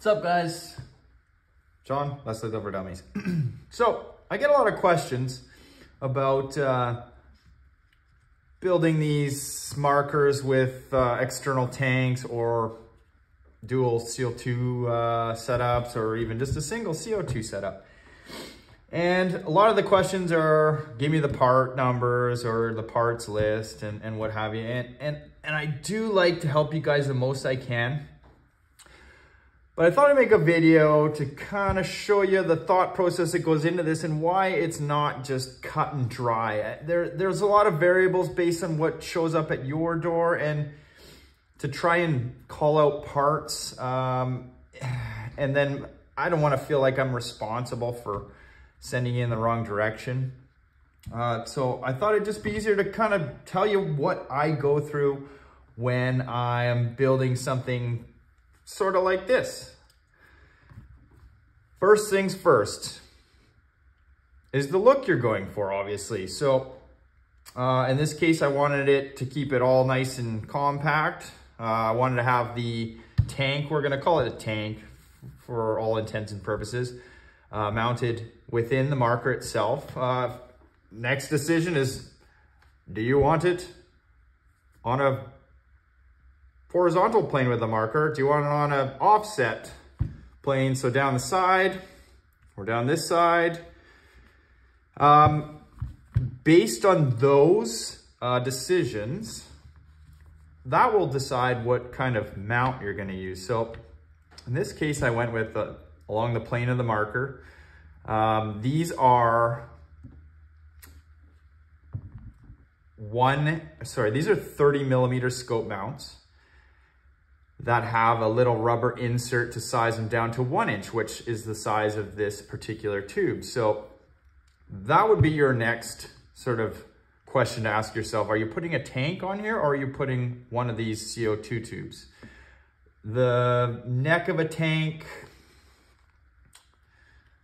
What's up, guys? John, Less Lethal for Dummies. so, I get a lot of questions about uh, building these markers with uh, external tanks or dual CO2 uh, setups or even just a single CO2 setup. And a lot of the questions are, give me the part numbers or the parts list and, and what have you. And, and, and I do like to help you guys the most I can. But I thought I'd make a video to kind of show you the thought process that goes into this and why it's not just cut and dry. There, there's a lot of variables based on what shows up at your door and to try and call out parts. Um, and then I don't want to feel like I'm responsible for sending you in the wrong direction. Uh, so I thought it'd just be easier to kind of tell you what I go through when I am building something sort of like this. First things first is the look you're going for, obviously. So uh, in this case, I wanted it to keep it all nice and compact. Uh, I wanted to have the tank, we're gonna call it a tank for all intents and purposes, uh, mounted within the marker itself. Uh, next decision is, do you want it on a horizontal plane with the marker? Do you want it on an offset plane? So down the side or down this side. Um, based on those uh, decisions, that will decide what kind of mount you're gonna use. So in this case, I went with the, along the plane of the marker. Um, these are one, sorry, these are 30 millimeter scope mounts that have a little rubber insert to size them down to one inch, which is the size of this particular tube. So that would be your next sort of question to ask yourself. Are you putting a tank on here or are you putting one of these CO2 tubes? The neck of a tank,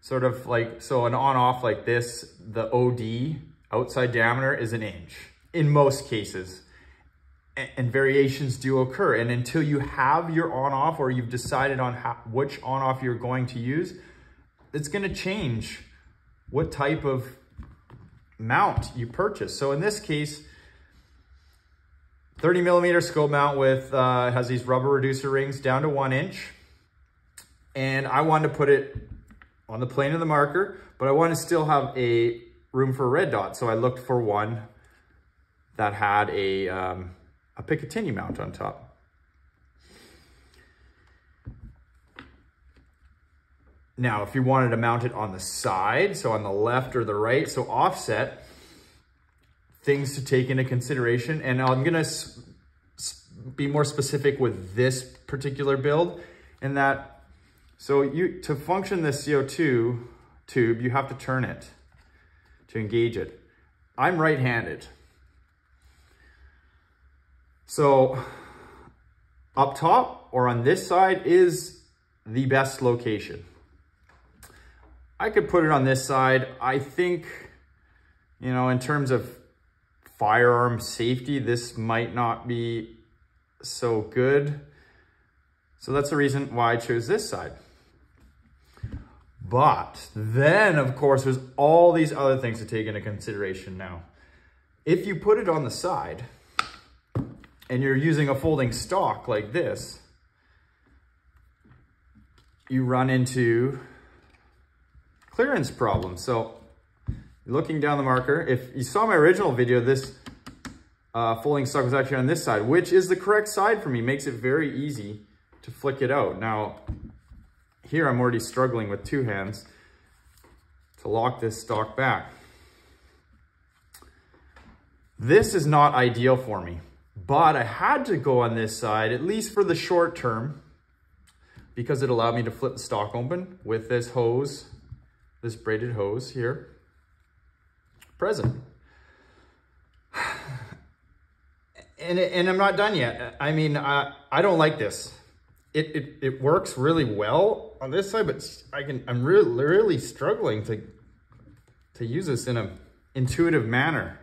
sort of like, so an on-off like this, the OD, outside diameter, is an inch in most cases and variations do occur. And until you have your on-off or you've decided on how, which on-off you're going to use, it's gonna change what type of mount you purchase. So in this case, 30 millimeter scope mount with, uh, has these rubber reducer rings down to one inch. And I wanted to put it on the plane of the marker, but I want to still have a room for a red dot. So I looked for one that had a, um, a Picatinny mount on top. Now, if you wanted to mount it on the side, so on the left or the right, so offset, things to take into consideration. And I'm gonna be more specific with this particular build in that, so you to function this CO2 tube, you have to turn it to engage it. I'm right-handed. So up top or on this side is the best location. I could put it on this side. I think, you know, in terms of firearm safety, this might not be so good. So that's the reason why I chose this side. But then, of course, there's all these other things to take into consideration now. If you put it on the side, and you're using a folding stock like this, you run into clearance problems. So looking down the marker, if you saw my original video, this uh, folding stock was actually on this side, which is the correct side for me, makes it very easy to flick it out. Now, here I'm already struggling with two hands to lock this stock back. This is not ideal for me. But I had to go on this side, at least for the short term, because it allowed me to flip the stock open with this hose, this braided hose here, present. And, and I'm not done yet. I mean, I, I don't like this. It, it, it works really well on this side, but I can, I'm really, really struggling to, to use this in a intuitive manner.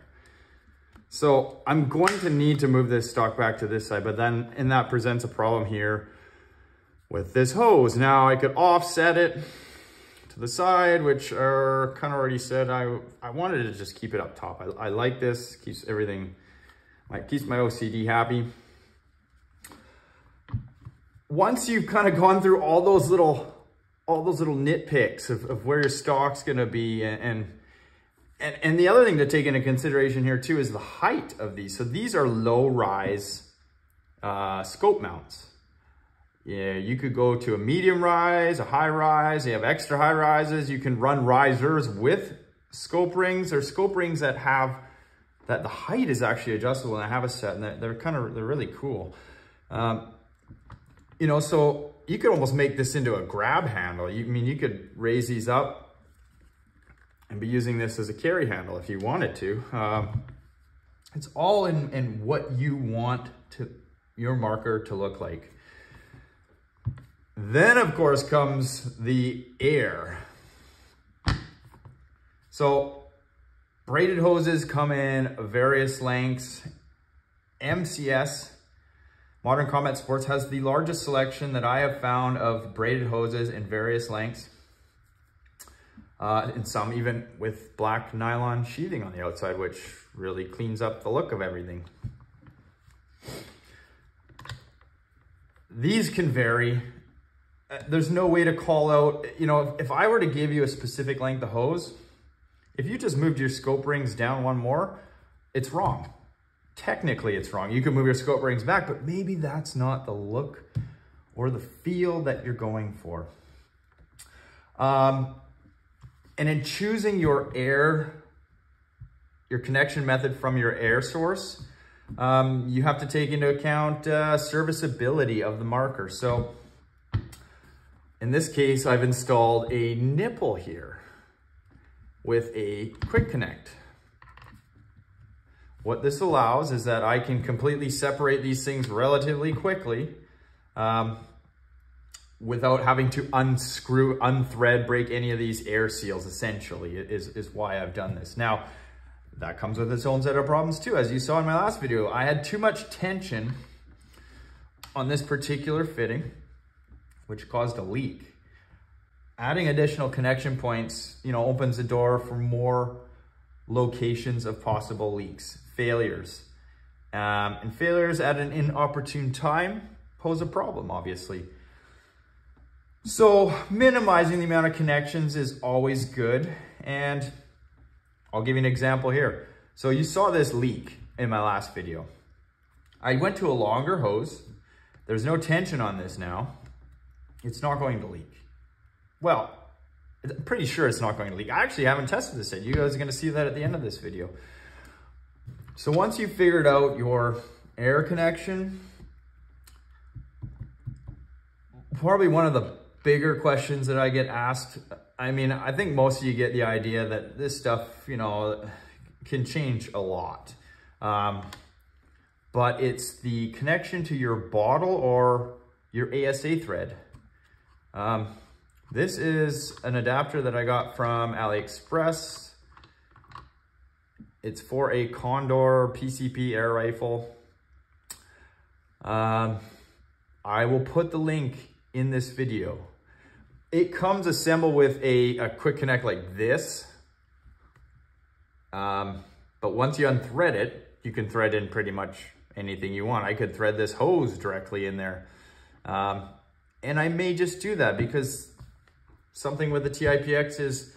So I'm going to need to move this stock back to this side, but then, and that presents a problem here with this hose. Now I could offset it to the side, which are kind of already said, I, I wanted to just keep it up top. I, I like this, keeps everything, like keeps my OCD happy. Once you've kind of gone through all those little, all those little nitpicks of, of where your stock's gonna be and, and and, and the other thing to take into consideration here too is the height of these. So these are low rise uh, scope mounts. Yeah, you could go to a medium rise, a high rise, you have extra high rises. You can run risers with scope rings. or scope rings that have, that the height is actually adjustable and I have a set and they're kind of, they're really cool. Um, you know, so you could almost make this into a grab handle. You, I mean, you could raise these up and be using this as a carry handle if you wanted to. Um, it's all in, in what you want to your marker to look like. Then of course comes the air. So braided hoses come in various lengths. MCS, Modern Combat Sports, has the largest selection that I have found of braided hoses in various lengths uh, and some even with black nylon sheathing on the outside, which really cleans up the look of everything. These can vary. Uh, there's no way to call out, you know, if, I were to give you a specific length of hose, if you just moved your scope rings down one more, it's wrong. Technically, it's wrong. You can move your scope rings back, but maybe that's not the look or the feel that you're going for. Um, and in choosing your air, your connection method from your air source, um, you have to take into account uh, serviceability of the marker. So in this case, I've installed a nipple here with a quick connect. What this allows is that I can completely separate these things relatively quickly. Um, without having to unscrew, unthread, break any of these air seals, essentially, is, is why I've done this. Now, that comes with its own set of problems too. As you saw in my last video, I had too much tension on this particular fitting, which caused a leak. Adding additional connection points, you know, opens the door for more locations of possible leaks, failures. Um, and failures at an inopportune time pose a problem, obviously. So minimizing the amount of connections is always good. And I'll give you an example here. So you saw this leak in my last video. I went to a longer hose. There's no tension on this now. It's not going to leak. Well, I'm pretty sure it's not going to leak. I actually haven't tested this yet. You guys are going to see that at the end of this video. So once you've figured out your air connection, probably one of the bigger questions that I get asked. I mean, I think most of you get the idea that this stuff, you know, can change a lot. Um, but it's the connection to your bottle or your ASA thread. Um, this is an adapter that I got from AliExpress. It's for a Condor PCP air rifle. Um, I will put the link in this video. It comes assembled with a, a quick connect like this. Um, but once you unthread it, you can thread in pretty much anything you want. I could thread this hose directly in there. Um, and I may just do that because something with the TIPX is,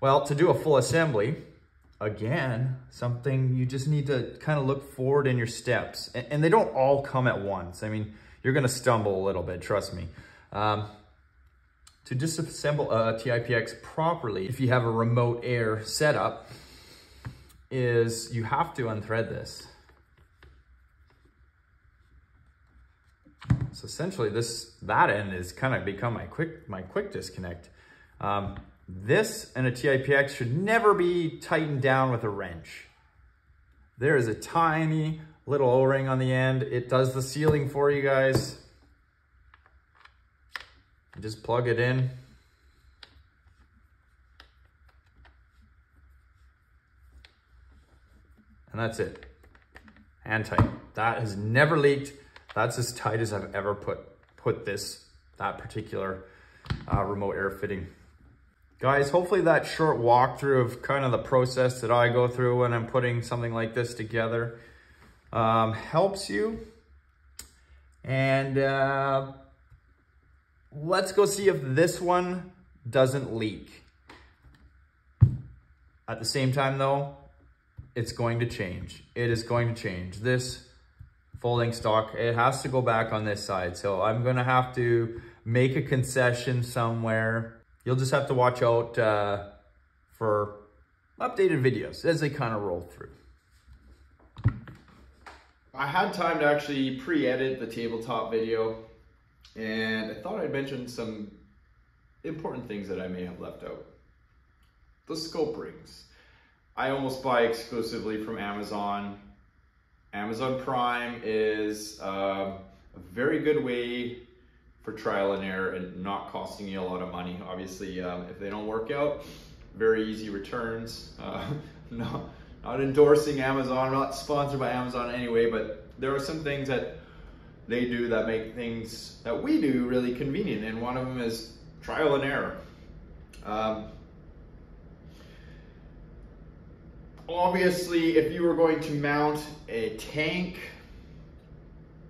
well, to do a full assembly, again, something you just need to kind of look forward in your steps. And, and they don't all come at once. I mean, you're going to stumble a little bit, trust me. Um, to disassemble a TIPX properly, if you have a remote air setup, is you have to unthread this. So essentially this, that end is kind of become my quick, my quick disconnect. Um, this and a TIPX should never be tightened down with a wrench. There is a tiny little O-ring on the end. It does the sealing for you guys just plug it in. And that's it. Hand tight. That has never leaked. That's as tight as I've ever put, put this that particular uh, remote air fitting. Guys, hopefully that short walkthrough of kind of the process that I go through when I'm putting something like this together um, helps you. And uh, let's go see if this one doesn't leak. At the same time though, it's going to change. It is going to change. This folding stock, it has to go back on this side. So I'm gonna have to make a concession somewhere. You'll just have to watch out uh, for updated videos as they kind of roll through. I had time to actually pre-edit the tabletop video and I thought I'd mention some important things that I may have left out. The scope rings. I almost buy exclusively from Amazon. Amazon Prime is uh, a very good way for trial and error and not costing you a lot of money. Obviously, um, if they don't work out, very easy returns. Uh, not, not endorsing Amazon, not sponsored by Amazon anyway, but there are some things that they do that make things that we do really convenient, and one of them is trial and error. Um, obviously, if you were going to mount a tank,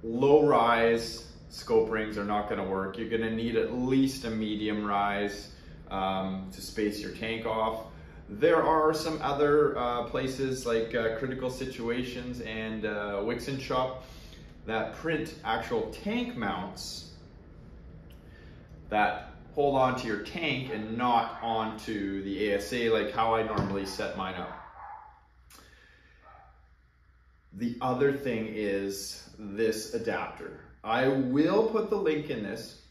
low rise scope rings are not going to work. You're going to need at least a medium rise um, to space your tank off. There are some other uh, places like uh, Critical Situations and uh, Wixon Shop that print actual tank mounts that hold on to your tank and not onto the ASA like how I normally set mine up. The other thing is this adapter. I will put the link in this,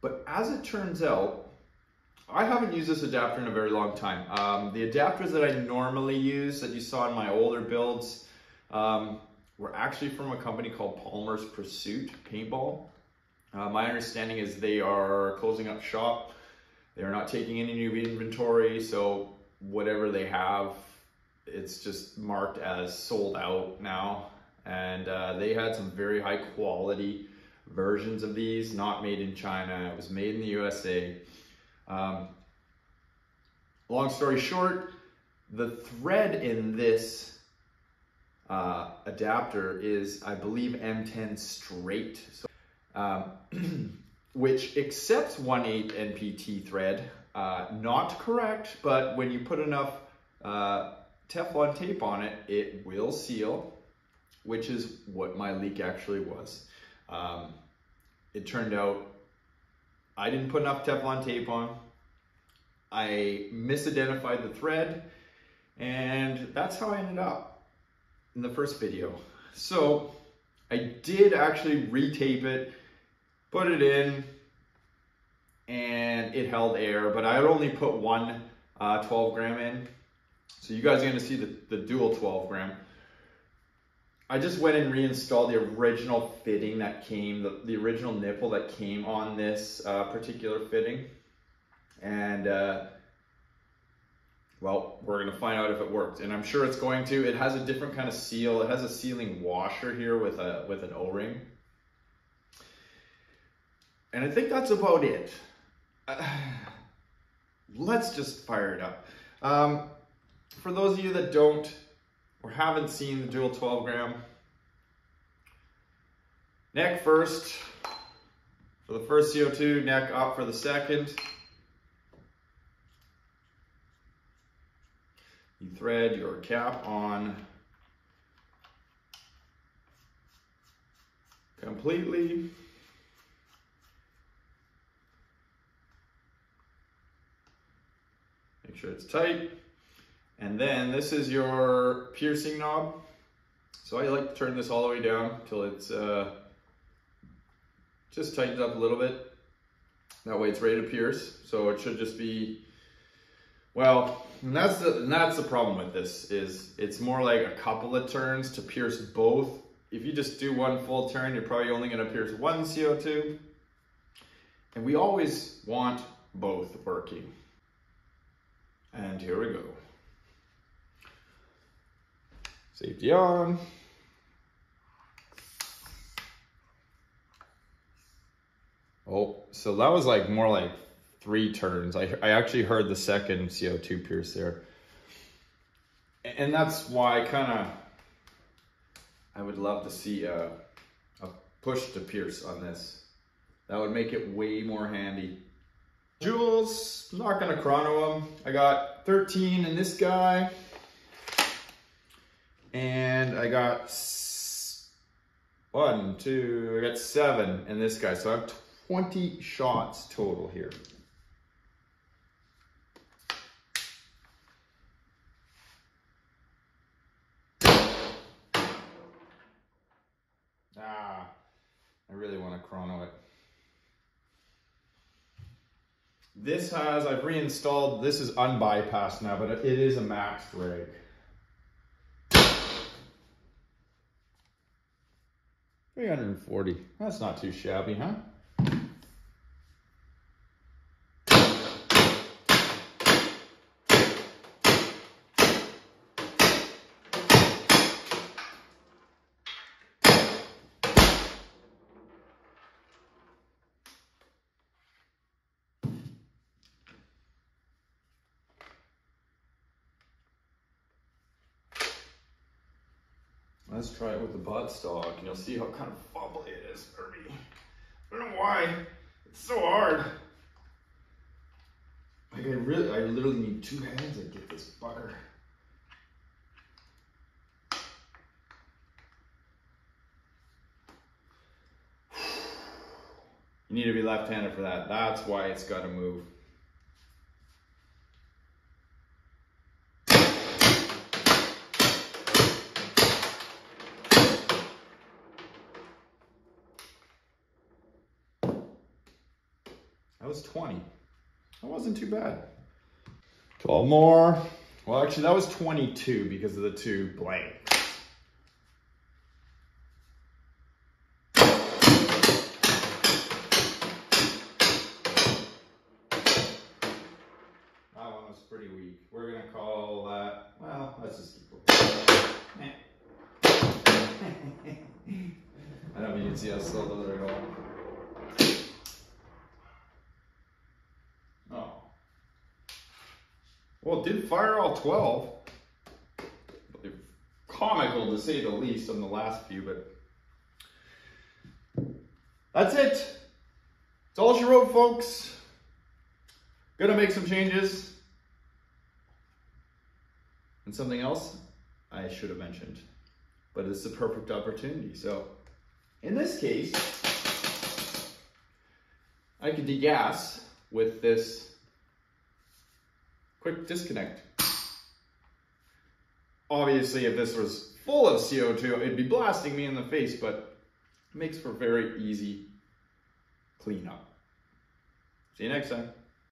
but as it turns out, I haven't used this adapter in a very long time. Um, the adapters that I normally use that you saw in my older builds um, were actually from a company called Palmer's Pursuit Paintball. Uh, my understanding is they are closing up shop. They're not taking any new inventory, so whatever they have, it's just marked as sold out now. And uh, they had some very high quality versions of these, not made in China. It was made in the USA. Um, long story short, the thread in this uh, adapter is, I believe, M10 straight, so, um, which accepts 1/8 NPT thread. Uh, not correct, but when you put enough uh, Teflon tape on it, it will seal, which is what my leak actually was. Um, it turned out I didn't put enough Teflon tape on. I misidentified the thread and that's how I ended up in the first video. So I did actually retape it, put it in, and it held air, but I had only put one uh, 12 gram in. So you guys are gonna see the, the dual 12 gram. I just went and reinstalled the original fitting that came, the, the original nipple that came on this uh, particular fitting. And uh, well, we're gonna find out if it worked. And I'm sure it's going to. It has a different kind of seal. It has a sealing washer here with, a, with an O-ring. And I think that's about it. Uh, let's just fire it up. Um, for those of you that don't or haven't seen the dual 12 gram, neck first for the first CO2, neck up for the second. You thread your cap on completely. Make sure it's tight. And then this is your piercing knob. So I like to turn this all the way down until it's uh, just tightened up a little bit. That way it's ready to pierce. So it should just be, well, and that's the, and that's the problem with this is it's more like a couple of turns to pierce both. If you just do one full turn, you're probably only gonna pierce one CO2. And we always want both working. And here we go. Safety on. Oh, so that was like more like three turns. I, I actually heard the second CO2 pierce there. And that's why I kind of, I would love to see a, a push to pierce on this. That would make it way more handy. Joules, not gonna chrono them. I got 13 in this guy. And I got one, two, I got seven in this guy. So I have 20 shots total here. Ah, I really want to chrono it. This has, I've reinstalled, this is unbypassed now, but it is a max rig. Three hundred and forty. That's not too shabby, huh? Let's try it with the buttstock and you'll see how kind of bubbly it is for me. I don't know why. It's so hard. Like I really, I literally need two hands to get this butter. You need to be left-handed for that. That's why it's got to move. That was 20. That wasn't too bad. 12 more. Well, actually, that was 22 because of the two blanks. That one was pretty weak. We're going to call that, well, let's just keep going. I don't know if you can see how slow those are going. Well, it did fire all 12. Comical to say the least on the last few, but that's it. It's all she wrote, folks. Gonna make some changes. And something else I should have mentioned, but it's the perfect opportunity. So in this case, I could degas with this quick disconnect. Obviously, if this was full of CO2, it'd be blasting me in the face, but it makes for very easy cleanup. See you next time.